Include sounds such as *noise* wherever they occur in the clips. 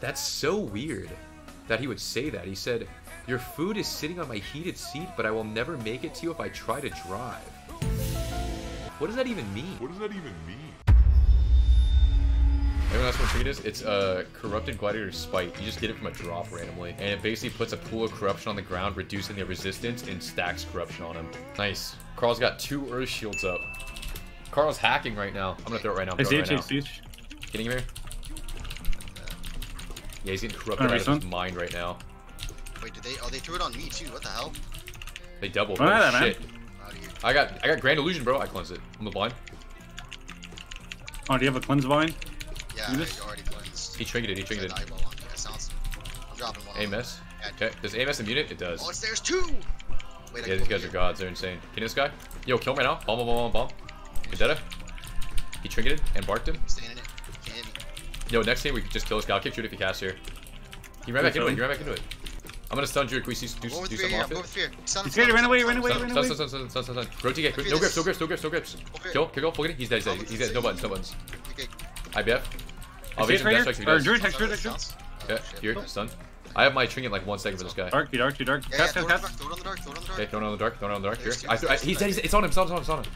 That's so weird that he would say that. He said, Your food is sitting on my heated seat, but I will never make it to you if I try to drive. What does that even mean? What does that even mean? Everyone else what trinket is? It's a corrupted gladiator spite. You just get it from a drop randomly. And it basically puts a pool of corruption on the ground, reducing their resistance and stacks corruption on him. Nice. Carl's got two earth shields up. Carl's hacking right now. I'm gonna throw it right now. I'm Hey, throwing right now. Getting him here? Yeah, he's getting corrupted Alright, out of his mind right now. Wait, did they? Oh, they threw it on me too. What the hell? They doubled. Alright, Oh, man. shit. Out. I got I got Grand Delusion, bro. I cleansed it. I'm the blind. Oh, do you have a cleanse vine? Yeah, You I already cleansed. He trinketed. He Said trinketed. eyeball on me. That sounds. I'm dropping one. on. AMS. Okay. Does AMS immune it? It does. Oh, it's there's two. Wait, Yeah, can these go guys are gods. They're insane. Can this guy? Yo, kill him right now. Bomb, bomb, bomb, bomb, bomb. Vendetta. He trinketed and barked him. Yo, next game we can just kill this guy. I'll kick Druid if he casts here. He ran back into it. He ran back into it. I'm gonna stun Druid. Can we see, do, I'm do fear something off it? with fear. Stun, He's stun, scared. He ran stun, away, stun, ran away, stun. Stun, stun, stun, stun, stun, stun. Rotate, Fear no grips, no grips, no grips, no grips. Okay. Kill, kill, kill. Look at it. He's dead. He's dead. He's dead. No buttons, no buttons. IBF. I'll Siege evasion right dash here? strike if he does. Druid, text Druid, Bounce, Druid. bounce. Okay, Oh, here, oh. stun. I have my trinket like one second for this guy. Dark, you dark, dark. Yeah, yeah, Cast, cast, it on the cast. dark, throw it on the dark, throw it on the dark. Okay, throw it on the dark, throw it on the dark. Here. There's two, I, I, he's dead. He's, it's on him. It's on him. It's on him.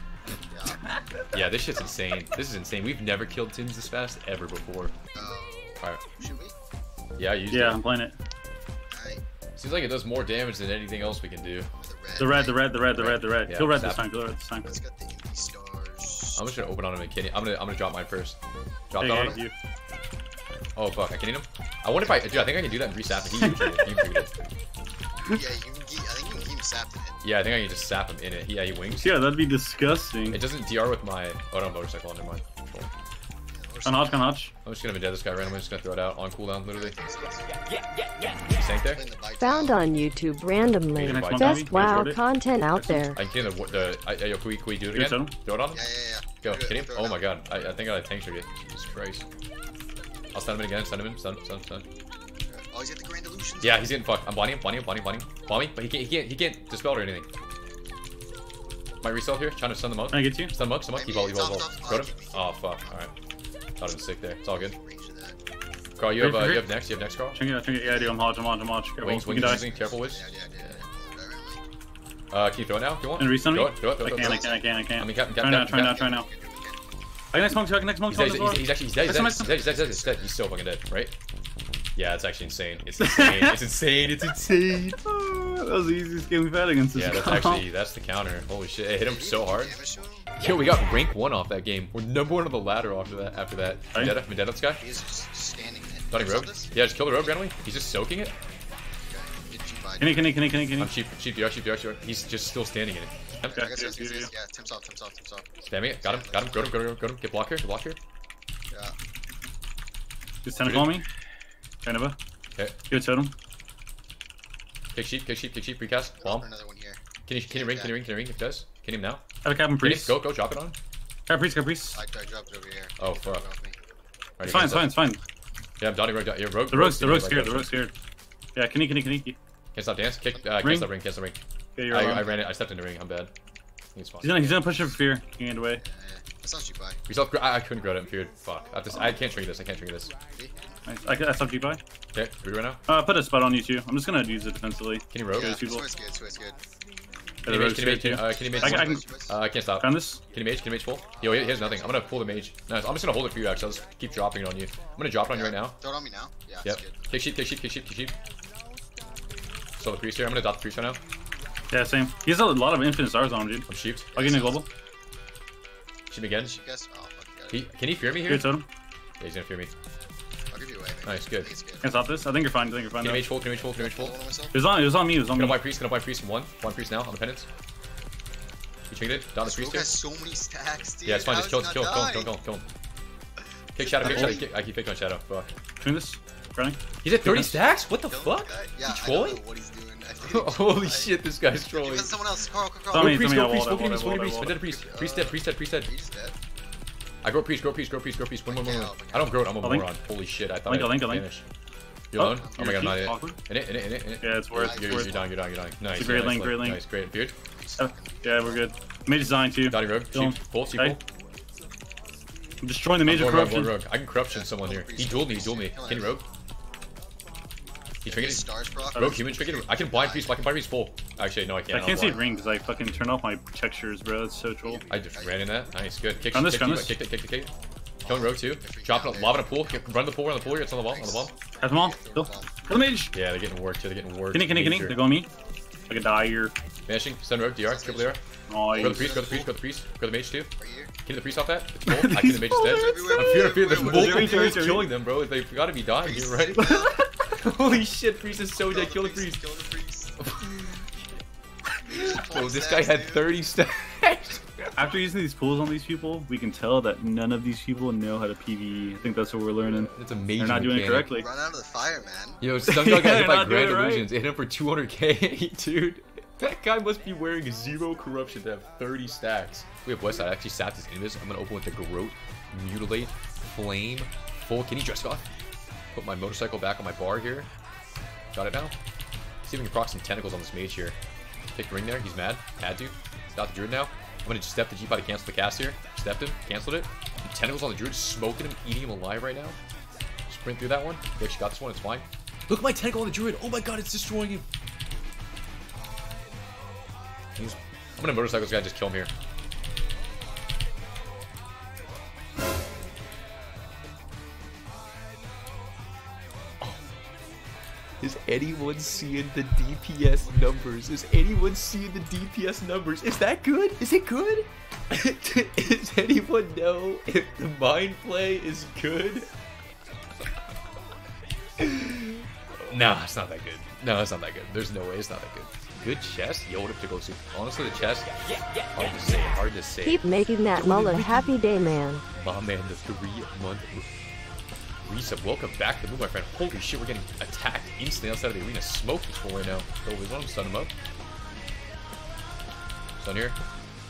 Yeah. Yeah, this shit's insane. This is insane. We've never killed Tins this fast ever before. Oh, Alright. should we? Yeah, I used Yeah, it. I'm playing it. Alright. Seems like it does more damage than anything else we can do. The red. The red, the red, the red, the red. Yeah, Kill red this time, kill red this time. Let's get the Indy stars. I'm just gonna open on him and kid him. I'm gonna I'm gonna drop mine first. Drop Hey, on hey, him. you. Oh fuck, I can hit him. I wonder if I dude. I think I can do that and resap him. He usually *laughs* he usually did. Yeah, you can keep, I think you can keep him sapped in it. Yeah, I think I can just sap him in it. Yeah, he wings. Yeah, that'd be disgusting. It doesn't DR with my. Oh no, motorcycle. Never mind. Cool. Can notch, can notch. I'm just gonna be dead this guy randomly. Just gonna throw it out on cooldown, literally. He sank there. Found on YouTube randomly. Okay, Best Tommy. wow content out there. I can get the. the I, yo, can we, can we do it again? son. Throw it on him. Yeah, yeah, yeah. Go, hit him. Oh my god, I, I think I got a tank trigger. Jesus Christ. I'll stun him again. Stun him. in, Stun. Stun. Stun. Oh, he's got the Grand Delusions. Yeah, he's getting fucked. I'm blinding him, blinding him, blinding him, blinding him. Blind me, but he can't, he can't, he can't dispel or anything. My resell here, trying to stun them up. Can I get you? Stun them up, stun them up. Maybe Evolve, it's evolve, off, evolve. off. Got him? Oh, fuck. Alright. Thought it was sick there. It's all good. Range of that. Carl, you have, uh, you have next. You have next, Carl. Trinket, trinket, yeah, I do. I'm hodge, I'm hodge, I'm hodge. Careful, Wings, you wings can die. using. Careful, Wiz. Yeah, yeah, yeah. yeah. Right, right, Uh, can you throw it now if you want? And restun me? Throw it, throw it, throw I it. can, throw I it. can, I can, I can. I mean, Captain, Try Captain, now, try now, Captain. try now. I can next monk too, I can next monk He's actually, he's dead, he's dead, he's dead, he's dead, he's dead, he's dead. He's so fucking dead, right? Yeah, it's actually insane. It's *laughs* insane. it's insane. It's insane. Oh, *laughs* that was the easiest game we've had against this Yeah, that's comp. actually, that's the counter. Holy shit. It hit him so hard. Damage to him? Yo, we got rank one off that game. We're number one on the ladder after that. After that, Right. Vendetta, Vendetta, this guy. He's just standing in it. Rogue. Yeah, just kill the rogue randomly. He's just soaking it. Did you buy- Can he, can he, can he, can he, I'm he? cheap, cheap DR, cheap DR, cheap DR. He's just still standing in it. Yep. Okay. I guess, yes, Yeah, yeah, yeah. Tim's off, Tim's off, Tim's off. Spamming it. Got him, got him. Go to him, go to him, go to him. Get block here, get block here. Yeah. Just tentacle on me. Kind of a. Okay. Good totem. Kick sheep, kick sheep, kick sheep, recast. I'll Bomb. another one here. Can you, can you ring, can you ring, can you ring if it does? Can him now? Have a Captain Can Priest. go, go, drop it on him. Captain Priest, Captain Priest. I, I dropped it over here. Oh, fuck. it off me. Alright, It's fine, it's fine, it's fine. Yeah, I'm dotting rogue, dot- yeah, rogue. The rogue's, the rogue's like scared, the rogue's scared. Yeah, can he, can he, can he? Can't stop dance. Kick, uh, can't stop ring, can't stop ring. Okay, you're I. I ran it, I stepped in the ring, I'm bad. He's. He's gonna, he's gonna push it for fear. He hand away. Yeah, yeah. That's not too bad. We still, I, I couldn't grow it in feared. Fuck. I, have to, I can't trigger this, I can't trigger this. Nice. I, I stopped G-Buy. Okay, we right now? Uh, put a spot on you too. I'm just gonna use it defensively. Can you rogue? Yeah, Those people. Swiss good, Swiss good. Can you mage, can you mage, can, uh, can you mage? I can- I one? can- Uh, I can't stop. Found this? Can you mage? Can you mage full? Yo, he he has nothing. I'm gonna pull the mage. Nice. I'm just gonna hold it for you, actually. I'll just keep dropping it on you. I'm gonna drop it on you right now. Throw it on me now. Yeah, Yep. that's good. Kick sheep, kick sheep, kick sheep, kick sheep. So the priest here. I'm gonna dot the priest right now. Yeah, same. He has a lot of infinite stars on him, dude. I'm sheeped. I'll get in a global. Sheep again. Did you? Oh, fuck, He, can he fear me here? Good totem. Yeah, he's gonna fear me. Nice, good. think it's good. Can I stop this? I think you're fine. I think you're fine. Can you mage full? Can you mage full? Can you mage full? Hold on myself. It was on. It was on me. It was on Gonna me. blind priest. Gonna blind priest. One. One priest now on the penance. You trinket it. Down the priest rogue here. has so many stacks, dude. Yeah, it's fine. Just is kill, he kill, not kill, kill, dying? kill, kill. Kick shadow, kick shadow. Kick, I keep picking on shadow. Fuck. Doing this. Running. He's at 30 stacks? What the Kill fuck? that? Yeah, He don't trolling? know what he's doing. I think *laughs* he's Holy trolling. shit, this guy's trolling. someone else. Carl, Carl, Carl. Go priest, tell go priest, I go priest, go priest, go I priest, walled. priest dead, priest dead, priest dead. He's dead. I grow priest, grow priest, grow priest, grow priest. One more, one more. I don't grow it, I'm a I'll link. moron. Holy shit, I thought Link, I I'll link, I'll link. You're alone? Oh my god, not Keep in it. In it, in it, in it, in it. Yeah, it's worth. Nice. You're, It's worth. you're down, you're down, you're down. Nice. It's a great nice link, great link. Nice, great. Beard? Uh, yeah, we're good. Mage design too. Dotty rogue. Kill him. Sheep. Full, sheep full. I'm destroying the I'm major going rogue, corruption. rogue. I can corruption someone here. He dueled me, he dueled me. Can you rogue? He's His trinketing. stars proc. Bro, human trinket. I can blind priest. I can blind priest full. Actually, no, I can't. I can't see blind. ring because I fucking turned off my textures, bro. It's so troll. I just ran in that. Nice, good. Kick, Run this, kick, run kick, this. kick, kick, kick, kick, kick. Killing rogue too. Dropping a lava in a pool. Kick- Run the pool, run the pool. It's on the wall, on the wall. Have them all. Go. Kill the mage. Yeah, they're getting worked. They're getting worked. Can he, can he, can he? They're going me. I could die here. Vanishing. Send rogue. DR. Triple DR. Oh, Go the priest. Go the priest. Go the priest. Go the mage too. Right. Kill the priest off that. *laughs* It's full. I think the mage is dead. Everywhere. I'm fearing, fearing. There's multiple players killing them, bro. They've got to be dying here, right? *laughs* *laughs* *laughs* Holy shit, priest is so dead. Kill the priest. Kill the priest. *laughs* Bro, oh, this guy had 30 stacks. After using these pools on these people, we can tell that none of these people know how to PvE. I think that's what we're learning. That's amazing. They're not doing it correctly. Run out of the fire, man. Yo, some guy got Yeah, hit *laughs* by Grand it right. Illusions. It hit him for 200k, dude. That guy must be wearing zero corruption to have 30 stacks. We have Westside. I actually sapped his enemies. I'm gonna open with the Garrote, Mutilate, Flame, Full. Can he dress off? Put my motorcycle back on my bar here. Got it now. See if we can proc some tentacles on this mage here. Take the ring there. He's mad. Had to. He's got the druid now. I'm gonna just step the G5 to cancel the cast here. Stepped him. Canceled it. Tentacles on the druid. Smoking him. Eating him alive right now. Sprint through that one. We actually got this one. It's fine. Look at my tentacle on the druid. Oh my god, it's destroying him. He's, I'm gonna motorcycle this guy. Just kill him here. Is anyone seeing the DPS numbers? Is anyone seeing the DPS numbers? Is that good? Is it good? *laughs* Does anyone know if the mind play is good? *laughs* no, it's not that good. No, it's not that good. There's no way it's not that good. Good chest? Yo, what up to go soup? Honestly, the chest, hard to say. Hard to say. Keep making that mullet happy day, man. My man, the three month. Welcome back to the move, my friend. Holy shit, we're getting attacked instantly outside of the arena. Smoke is full right now. We want him, stun him up. Stun here.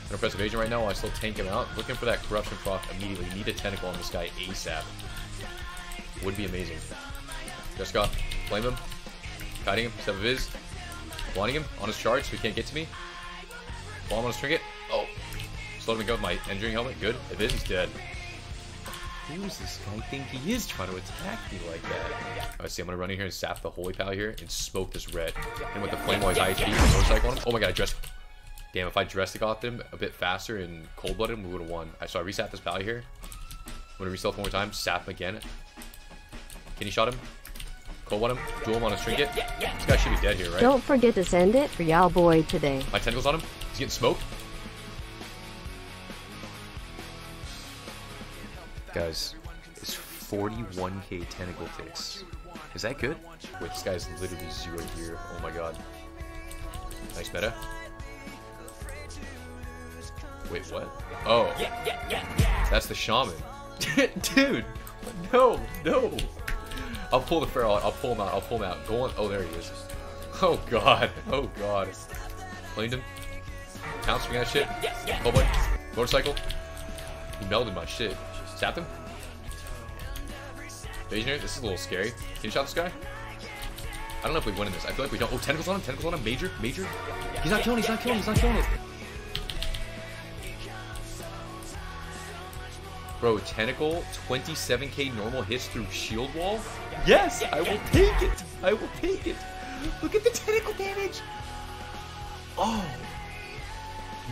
Gonna press evasion right now while I still tank him out. Looking for that corruption proc immediately. Need a tentacle on this guy ASAP. Would be amazing. Jessica, flame him. Kiting him, step of his. Blinding him on his charge so he can't get to me. Bomb on his trinket. Oh. Let him go with my engineering helmet. Good. If it is, he's dead. Does this guy think he is trying to attack me like that? Alright, see, I'm gonna run in here and sap the holy pal here and smoke this red. And with the flame white high motorcycle on him. Oh my god, I dressed. Damn, if I dressed got them a bit faster and cold blooded him, we would have won. I so I resap this pal here. I'm gonna reset one more time, sap him again. Can you shot him? Cold blood him, duel him on his trinket. This guy should be dead here, right? Don't forget to send it for y'all boy today. My tentacles on him. He's getting smoked. Guys, it's 41k tentacle ticks. Is that good? Wait, this guy's literally zero here. Oh my god. Nice meta. Wait, what? Oh. That's the shaman. *laughs* Dude! No, no! I'll pull the feral out. I'll pull him out. I'll pull him out. Go on. Oh, there he is. Oh god. Oh god. Cleaned him. Pound swing that shit. Oh boy. Motorcycle. He melded my shit. Tapped him. Visionary. This is a little scary. Can you shot this guy? I don't know if we win in this. I feel like we don't. Oh, tentacles on him. Tentacles on him. Major. Major. He's not killing. He's not killing. He's not killing it. Bro, tentacle, 27k normal hits through shield wall? Yes, I will take it. I will take it. Look at the tentacle damage. Oh.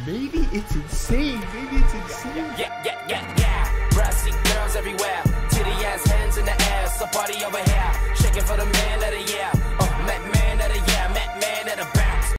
Maybe it's insane. Maybe it's insane. Yeah, yeah, yeah, yeah see girls everywhere. Titty ass hands in the air. Somebody over here. Shaking for the man, let it yeah. Uh.